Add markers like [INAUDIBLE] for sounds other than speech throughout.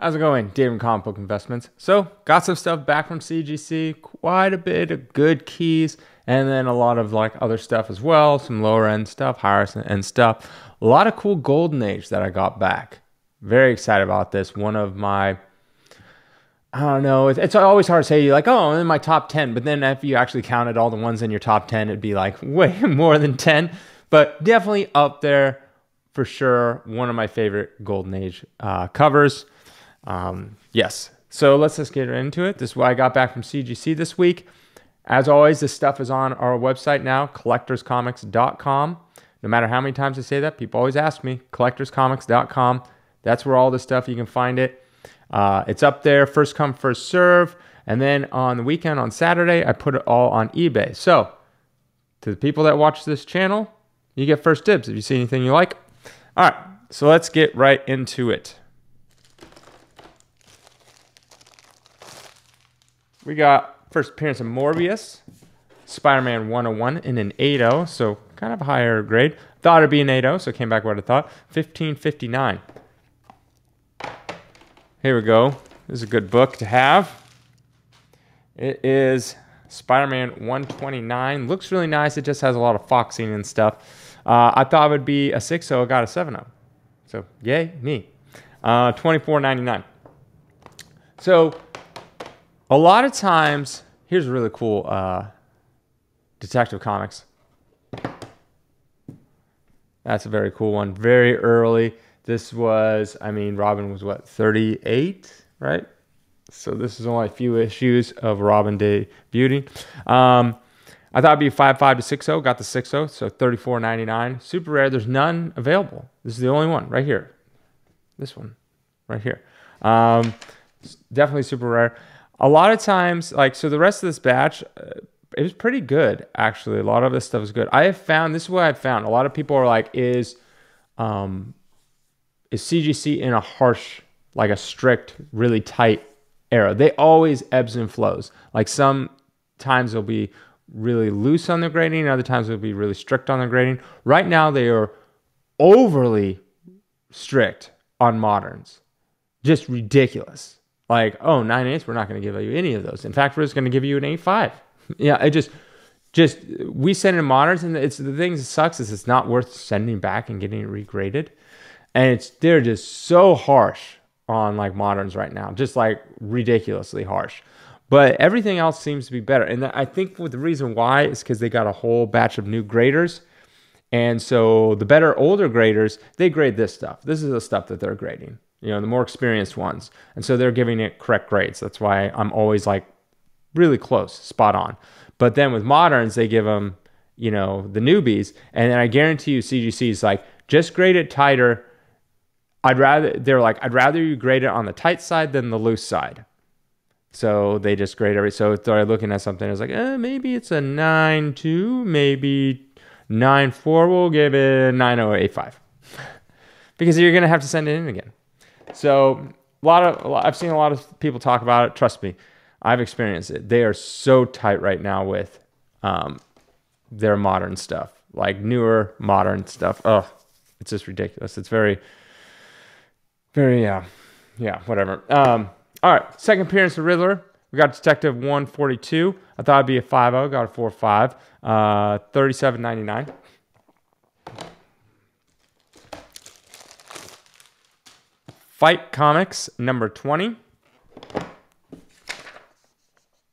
How's it going? David Comic Book Investments. So, got some stuff back from CGC, quite a bit of good keys, and then a lot of like other stuff as well, some lower end stuff, higher end stuff. A lot of cool Golden Age that I got back. Very excited about this. One of my, I don't know, it's, always hard to say, like, oh, I'm in my top 10, but then if you actually counted all the ones in your top 10, it'd be like [LAUGHS] way more than 10, but definitely up there for sure. One of my favorite Golden Age uh, covers. Um, yes. So let's just get into it. This is what I got back from CGC this week. As always, this stuff is on our website now, collectorscomics.com. No matter how many times I say that, people always ask me, collectorscomics.com. That's where all the stuff you can find it. Uh, it's up there, first come, first serve. And then on the weekend, on Saturday, I put it all on eBay. So, to the people that watch this channel, you get first dibs if you see anything you like. All right, so let's get right into it. We got first appearance of Morbius, Spider Man 101 in an 8 so kind of a higher grade. Thought it'd be an 8 so came back what I thought. 1559. Here we go. This is a good book to have. It is Spider Man 129. Looks really nice. It just has a lot of foxing and stuff. Uh, I thought it would be a 6 0, got a 7 0. So, yay, me. Uh, 24.99. So, a lot of times, here's a really cool uh, Detective Comics. That's a very cool one. Very early. This was, I mean, Robin was what, 38, right? So this is only a few issues of Robin debuting. Um, I thought it'd be 5 5 to 6 0. Got the 6 0, so 34.99. Super rare. There's none available. This is the only one right here. This one right here. Um, definitely super rare a lot of times, like, so the rest of this batch, uh, it was pretty good, actually. A lot of this stuff is good. I have found, this is what I've found. A lot of people are like, is, um, is CGC in a harsh, like a strict, really tight era? They always ebbs and flows. Like some times they'll be really loose on the grading, other times they'll be really strict on the grading. Right now, they are overly strict on moderns. Just ridiculous like, oh, nine eighths, we're not going to give you any of those. In fact, we're just going to give you an eight five. yeah, it just, just we send in moderns, and it's the thing that sucks is it's not worth sending back and getting it regraded, and it's they're just so harsh on like moderns right now, just like ridiculously harsh. But everything else seems to be better, and I think with the reason why is because they got a whole batch of new graders. And so the better older graders, they grade this stuff. This is the stuff that they're grading you know, the more experienced ones. And so they're giving it correct grades. That's why I'm always like really close, spot on. But then with moderns, they give them, you know, the newbies. And then I guarantee you, CGC is like, just grade it tighter. I'd rather, they're like, I'd rather you grade it on the tight side than the loose side. So they just grade every, so they're looking at something, it's like, eh, maybe it's a 9 2, maybe 9 4, we'll give it 9 0 8 5. [LAUGHS] because you're going to have to send it in again. So a lot of I've seen a lot of people talk about it. Trust me, I've experienced it. They are so tight right now with um, their modern stuff, like newer modern stuff. Oh, it's just ridiculous. It's very, very yeah, yeah, whatever. Um, all right, second appearance of Riddler. We got Detective 142. I thought it'd be a 5 got a 4 5. Uh, 37.99. Fight Comics number 20.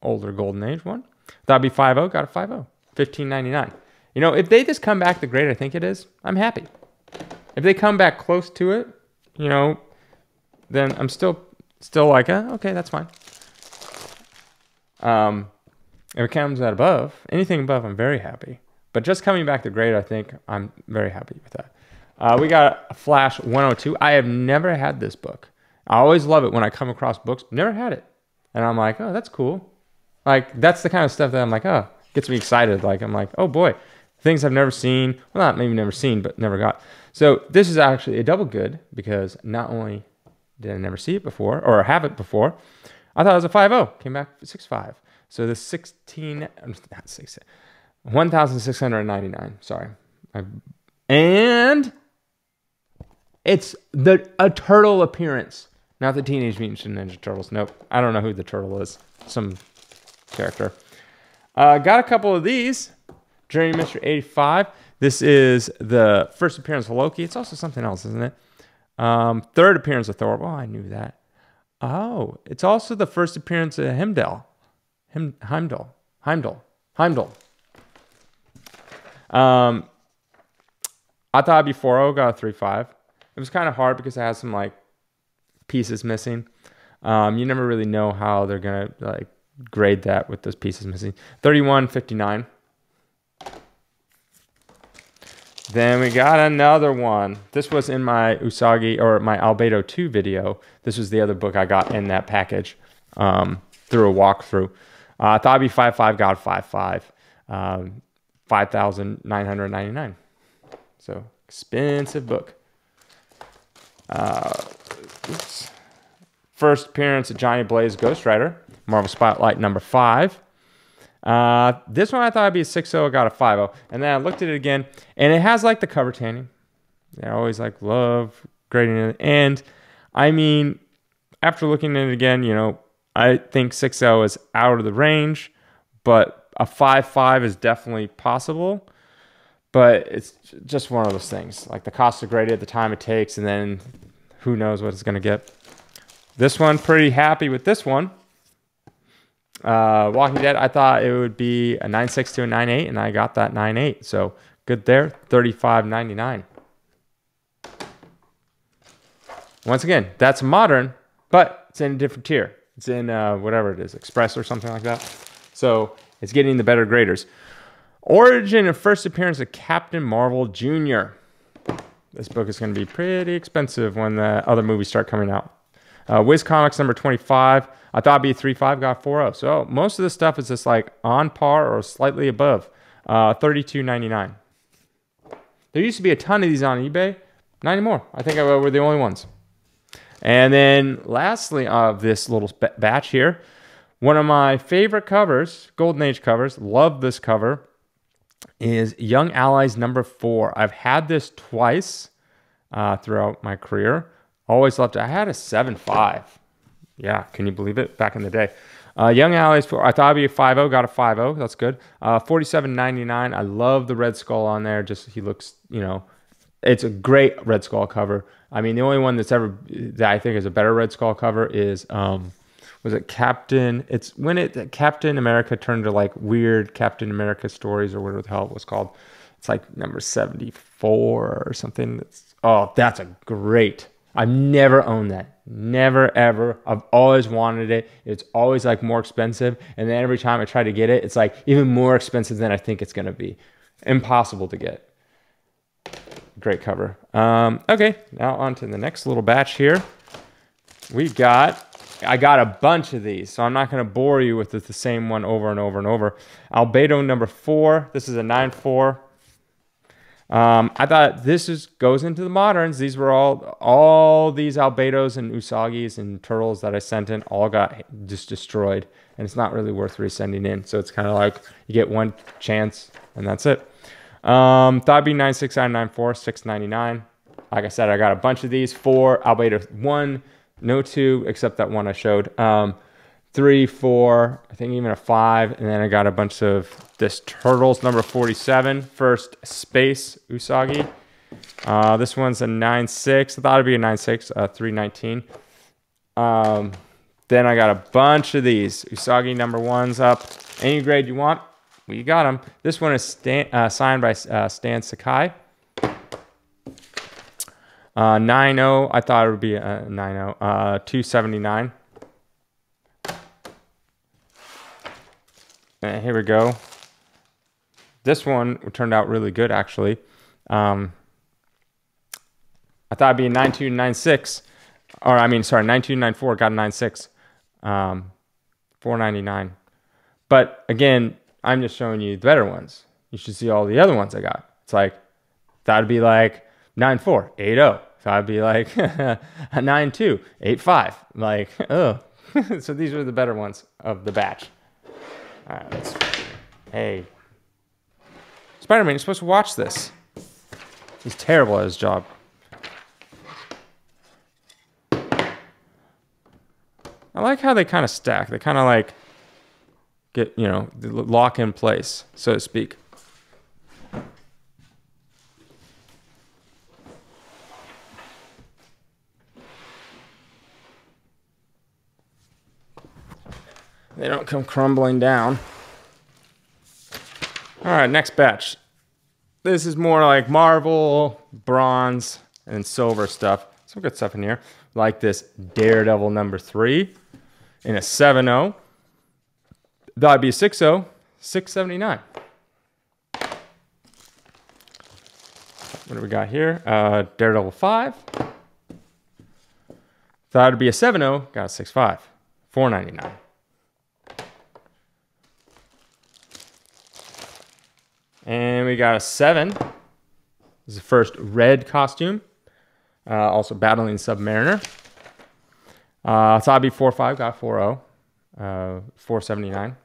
Older Golden Age one. That'd be 5 got a 5 15.99. You know, if they just come back the grade I think it is, I'm happy. If they come back close to it, you know, then I'm still still like, uh, okay, that's fine. Um, if it comes out above, anything above, I'm very happy. But just coming back the grade, I think I'm very happy with that. Uh, we got a Flash 102. I have never had this book. I always love it when I come across books. Never had it, and I'm like, oh, that's cool. Like that's the kind of stuff that I'm like, oh, gets me excited. Like I'm like, oh boy, things I've never seen. Well, not maybe never seen, but never got. So this is actually a double good because not only did I never see it before or have it before, I thought it was a 5 Came back 6.5. So the 16, not 16, 1,699. Sorry. I, and it's the a turtle appearance. Not the Teenage Mutant Ninja Turtles. Nope. I don't know who the turtle is. Some character. Uh, got a couple of these. Journey Mystery 85. This is the first appearance of Loki. It's also something else, isn't it? Um, third appearance of Thor. Well, I knew that. Oh, it's also the first appearance of Heimdall. Heim, Heimdall. Heimdall. Heimdall. Um, I thought it'd be 4 got a 3 5. It was kind of hard because it has some like pieces missing. Um, you never really know how they're going to like grade that with those pieces missing. 31.59. Then we got another one. This was in my Usagi or my Albedo 2 video. This was the other book I got in that package um, through a walkthrough. Uh, I be 5.5, got 5.5. Um, 5,999. So expensive book. Uh. First appearance of Johnny Blaze Ghost Rider, Marvel Spotlight number five. Uh, this one I thought would be a 6 0, got a 5 0. And then I looked at it again, and it has like the cover tanning. I always like love grading it. And I mean, after looking at it again, you know, I think 6 0 is out of the range, but a 5 5 is definitely possible. But it's just one of those things. Like the cost of grading the time it takes, and then who knows what it's going to get. This one, pretty happy with this one. Uh, Walking Dead, I thought it would be a 9.6 to a 9.8, and I got that 9.8. So good there, 35.99. Once again, that's modern, but it's in a different tier. It's in uh, whatever it is, Express or something like that. So it's getting the better graders. Origin and first appearance of Captain Marvel Jr. This book is going to be pretty expensive when the other movies start coming out. Uh, Wiz Comics number 25. I thought it'd be 3.5, got 4.0. So most of this stuff is just like on par or slightly above. Uh, 32.99. There used to be a ton of these on eBay. Not anymore. I think I, we're the only ones. And then lastly of this little batch here, one of my favorite covers, Golden Age covers, love this cover, is Young Allies number four. I've had this twice uh, throughout my career. Always loved it. I had a 7.5. Yeah, can you believe it? Back in the day. Uh, Young Allies, I thought it'd be a 5.0, got a 5.0. That's good. Uh, 47.99. I love the Red Skull on there. Just he looks, you know, it's a great Red Skull cover. I mean, the only one that's ever that I think is a better Red Skull cover is um, was it Captain? It's when it Captain America turned to like weird Captain America stories or whatever the hell it was called. It's like number 74 or something. That's, oh, that's a great I've never owned that. Never ever. I've always wanted it. It's always like more expensive. And then every time I try to get it, it's like even more expensive than I think it's going to be. Impossible to get. Great cover. Um, okay, now on to the next little batch here. We got, I got a bunch of these, so I'm not going to bore you with the same one over and over and over. Albedo number four. This is a 9 4. Um, I thought this is goes into the moderns. These were all all these albedos and usagis and turtles that I sent in all got just destroyed, and it's not really worth resending in. So it's kind of like you get one chance and that's it. Um, be nine six nine nine four six ninety nine. Like I said, I got a bunch of these. Four albedo one, no two except that one I showed. Um, three, four, I think even a five, and then I got a bunch of this Turtles number 47, first Space Usagi. Uh, this one's a nine six. I thought it'd be a 9.6, uh, 319. Um, then I got a bunch of these. Usagi number ones up. Any grade you want, we got them. This one is Stan, uh, signed by uh, Stan Sakai. Uh, 9.0, I thought it would be a 9.0. Uh, 279. And here we go. This one turned out really good, actually. Um, I thought it'd be a 9296, or I mean, sorry, 9294 got a 96, um, 499. But again, I'm just showing you the better ones. You should see all the other ones I got. It's like, that'd be like 94, 80. So I'd be like [LAUGHS] a 92, 85. Like, [LAUGHS] oh. [LAUGHS] so these are the better ones of the batch. All right, let's. Hey. Spider Man, you're supposed to watch this. He's terrible at his job. I like how they kind of stack. They kind of like get, you know, lock in place, so to speak. They don't come crumbling down. All right, next batch. This is more like marble, bronze, and silver stuff. Some good stuff in here, like this Daredevil number three in a 7 0. That'd be 6 0, 679. What do we got here? Uh, Daredevil 5. Thought it'd be a 7 0, got a 6 5, 499. And we got a 7. This is the first red costume. Uh, also battling Submariner. Uh, thought it'd be 4 5, got 4 0, uh, 479.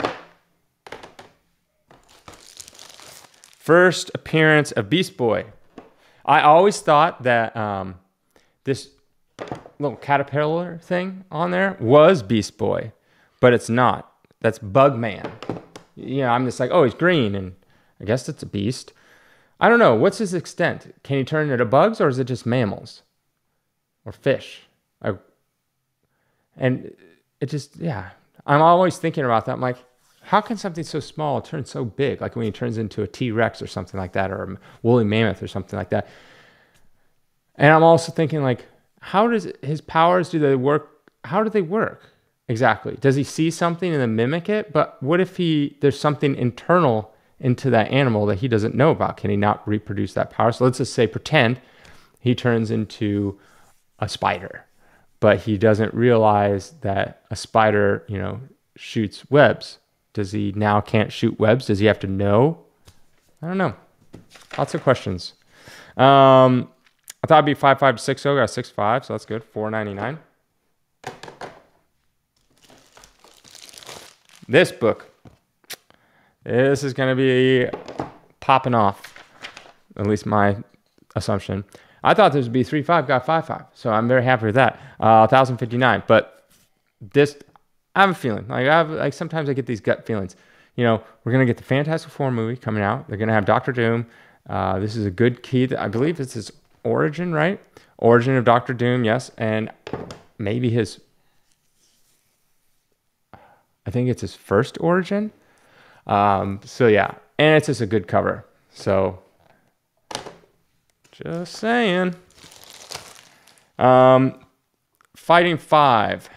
First appearance of Beast Boy. I always thought that um, this little caterpillar thing on there was Beast Boy, but it's not. That's Bugman. You know, I'm just like, oh, he's green, and I guess it's a beast. I don't know. What's his extent? Can he turn into bugs, or is it just mammals or fish? I, and it just, yeah. I'm always thinking about that. I'm like, how can something so small turn so big? Like when he turns into a T Rex or something like that, or a woolly mammoth or something like that. And I'm also thinking, like, how does his powers do they work? How do they work exactly? Does he see something and then mimic it? But what if he there's something internal into that animal that he doesn't know about? Can he not reproduce that power? So let's just say pretend he turns into a spider, but he doesn't realize that a spider, you know, shoots webs. Does he now can't shoot webs? Does he have to know? I don't know. Lots of questions. Um, I thought it'd be five five six zero. Got six five, so that's good. Four ninety nine. This book. This is gonna be popping off. At least my assumption. I thought this would be three five. Got five five. So I'm very happy with that. Uh, thousand fifty nine. But this, I have a feeling. Like I have, like sometimes I get these gut feelings. You know, we're gonna get the Fantastic Four movie coming out. They're gonna have Doctor Doom. Uh, this is a good key. That I believe this is origin, right? Origin of Doctor Doom, yes, and maybe his. I think it's his first origin. Um, so yeah, and it's just a good cover. So just saying. Um, Fighting Five,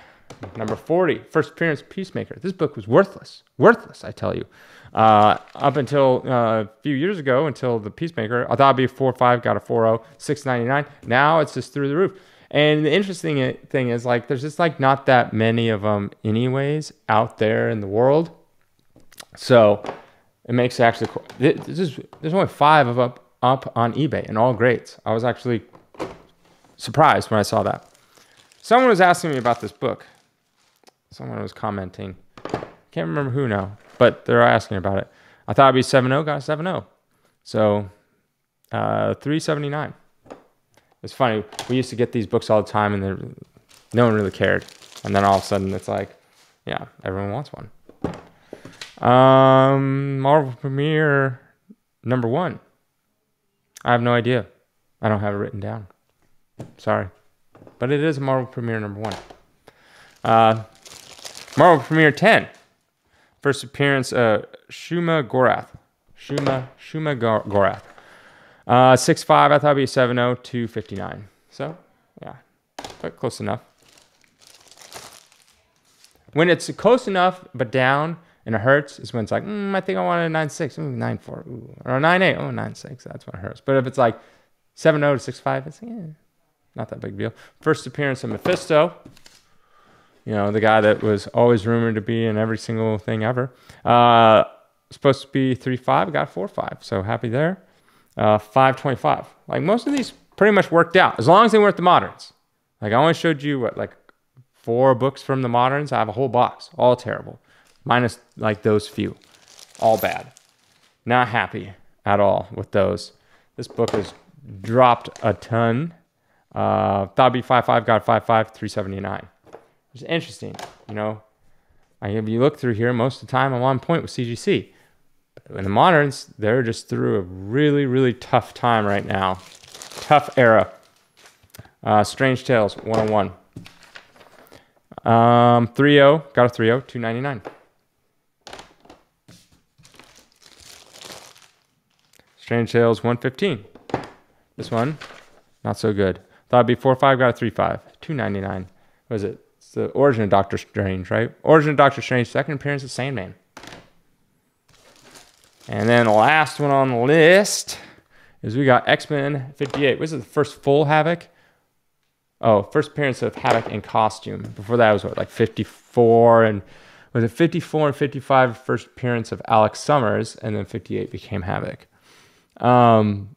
number 40, first appearance Peacemaker. This book was worthless. Worthless, I tell you. Uh, up until uh, a few years ago, until the Peacemaker, I thought it'd be 4 5, got a 4 699. Now it's just through the roof. And the interesting thing is, like, there's just like not that many of them, anyways, out there in the world. So it makes actually this is there's only five of up up on eBay and all greats. I was actually surprised when I saw that. Someone was asking me about this book. Someone was commenting. Can't remember who now, but they're asking about it. I thought it'd be 7.0, got 7.0. So uh, 379. It's funny. We used to get these books all the time, and no one really cared. And then all of a sudden, it's like, yeah, everyone wants one. Um, Marvel Premiere number one. I have no idea. I don't have it written down. Sorry. But it is Marvel Premiere number one. Uh, Marvel Premiere 10. First appearance, uh, Shuma Gorath. Shuma, Shuma Gorath. Uh, 6'5", I thought it'd be 7'0", 259. So, yeah, but close enough. When it's close enough but down, and it hurts is when it's like, mm, I think I want a 9.6, ooh, 9.4, ooh, or a 9.8, oh, 9.6, that's when it hurts. But if it's like 7.0 to 6.5, it's yeah, not that big deal. First appearance of Mephisto, you know, the guy that was always rumored to be in every single thing ever. Uh, supposed to be 3.5, got 4.5, so happy there. Uh, 5.25. Like most of these pretty much worked out, as long as they weren't the moderns. Like I only showed you, what, like four books from the moderns? I have a whole box, all terrible minus like those few. All bad. Not happy at all with those. This book has dropped a ton. Uh, thought be 5 5, got 5 5, 379. It's interesting, you know. I, if you look through here, most of the time I'm on point with CGC. But in the moderns, they're just through a really, really tough time right now. Tough era. Uh, Strange Tales 101. Um, 3.0, got a 3.0, 299. Strange Tales 115. This one, not so good. Thought it'd be 4.5, got a 3 5. 299. What is it? It's the origin of Doctor Strange, right? Origin of Doctor Strange, second appearance of Sandman. And then the last one on the list is we got X Men 58. This it the first full Havoc. Oh, first appearance of Havoc in costume. Before that was what, like 54 and was it 54 and 55 first appearance of Alex Summers, and then 58 became Havoc. Um,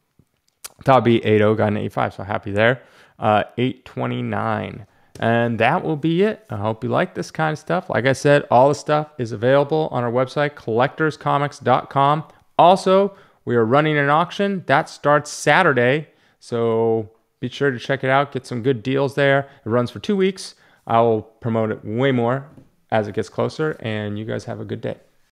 thought be 80, got an 85, so happy there. Uh, 829. And that will be it. I hope you like this kind of stuff. Like I said, all the stuff is available on our website, collectorscomics.com. Also, we are running an auction that starts Saturday. So be sure to check it out, get some good deals there. It runs for two weeks. I will promote it way more as it gets closer, and you guys have a good day.